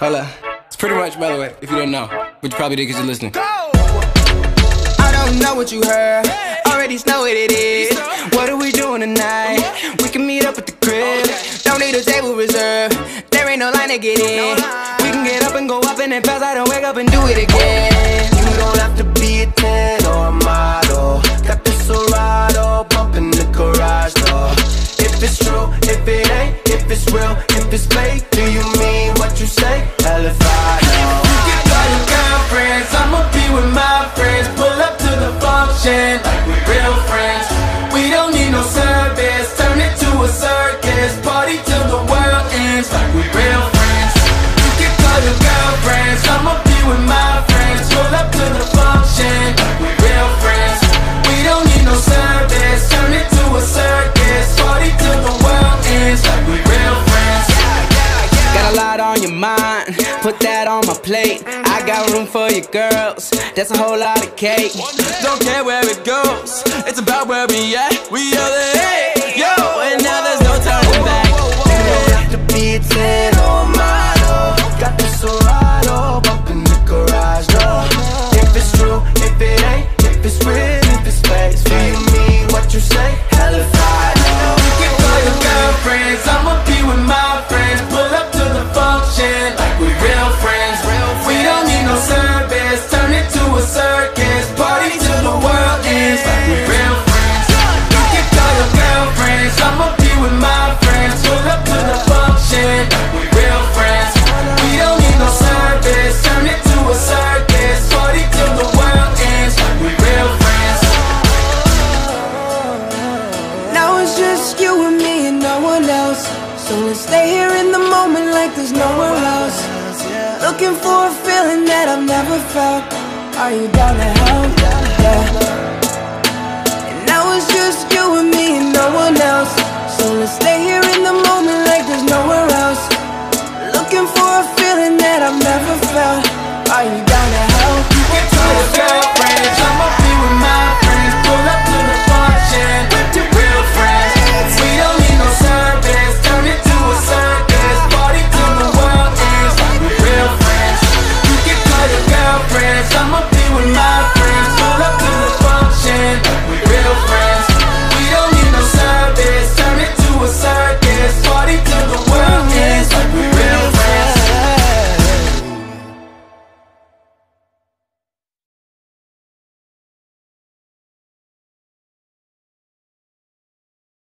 Hola. It's PRETTYMUCH by the way, if you don't know. But you probably did because you're listening. I don't know what you heard. Already know what it is. What are we doing tonight? We can meet up at the crib. Don't need a table reserved. There ain't no line to get in. We can get up and go up and then pass out and wake up and do it again. You don't have to be a 10 or a model. Got real, if it's fake, do you mean what you say? Hell on my plate. I got room for your girls, that's a whole lot of cake. Don't care where it goes, it's about where we at. We are the else. So let's stay here in the moment like there's nowhere else. Looking for a feeling that I've never felt. Are you down to help? Yeah. And now it's just you and me and no one else. So let's stay here in the moment like there's nowhere else. Looking for a feeling that I've never felt. Are you down